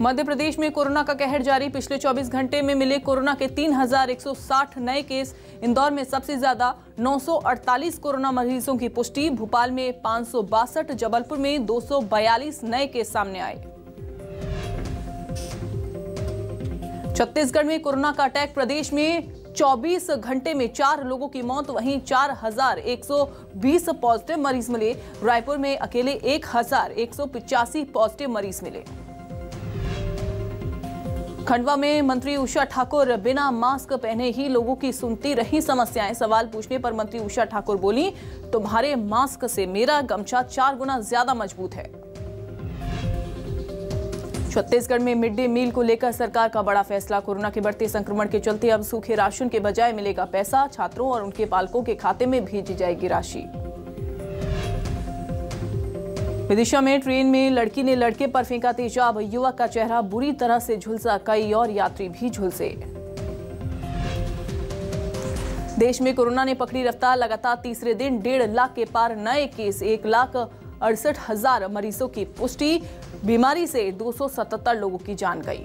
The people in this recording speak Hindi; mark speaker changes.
Speaker 1: मध्य प्रदेश में कोरोना का कहर जारी। पिछले 24 घंटे में मिले कोरोना के 3,160 नए केस। इंदौर में सबसे ज़्यादा 948 कोरोना मरीजों की पुष्टि। भोपाल में पाँच जबलपुर में 242 नए केस सामने आए। छत्तीसगढ़ में कोरोना का अटैक। प्रदेश में 24 घंटे में चार लोगों की मौत। वहीं 4,120 पॉजिटिव मरीज़ मिले। रायपुर में अकेले एक पॉजिटिव मरीज़ मिले। खंडवा में मंत्री उषा ठाकुर बिना मास्क पहने ही लोगों की सुनती रही समस्याएँ। सवाल पूछने पर मंत्री उषा ठाकुर बोली, तुम्हारे मास्क से मेरा गमछा चार गुना ज़्यादा मज़बूत है। छत्तीसगढ़ में मिड डे मील को लेकर सरकार का बड़ा फैसला। कोरोना के बढ़ते संक्रमण के चलते अब सूखे राशन के बजाय मिलेगा पैसा। छात्रों और उनके पालकों के खाते में भेजी जाएगी राशि। विदिशा में ट्रेन में लड़की ने लड़के पर फेंका तेजाब। युवक का चेहरा बुरी तरह से झुलसा। कई और यात्री भी झुलसे। देश में कोरोना ने पकड़ी रफ्तार। लगातार तीसरे दिन डेढ़ लाख के पार नए केस। एक लाख अड़सठ हज़ार मरीजों की पुष्टि। बीमारी से 277 लोगों की जान गई।